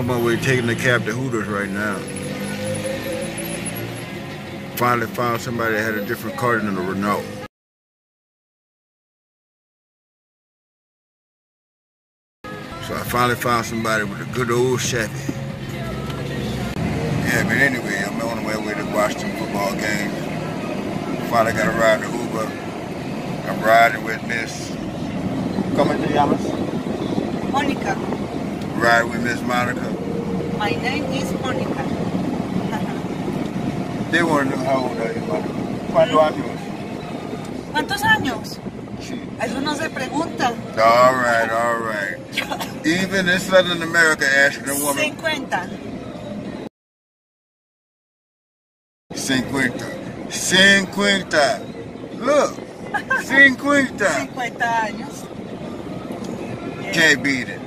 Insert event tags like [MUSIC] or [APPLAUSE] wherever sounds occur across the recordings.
on my way taking the cab to Hooters right now. Finally found somebody that had a different car than the Renault. So I finally found somebody with a good old Chevy. Yeah, but anyway, I'm on my way to some football games. Finally got a ride to Uber. I'm riding with Miss. ¿Cómo te llamas? Mónica. Riding with Miss Monica. My name is Mónica. [LAUGHS] They want to know how old are you, Monica? ¿Cuántos mm. años? ¿Cuántos años? Eso no se pregunta. All right, all right. [LAUGHS] Even in Southern America, asking a woman 50. 50. 50. Look, [LAUGHS] 50. 50 años. Can't beat it.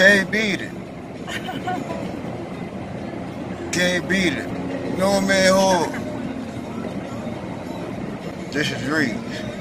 Can't beat it. Can't beat it. No man hold. This is Reeves.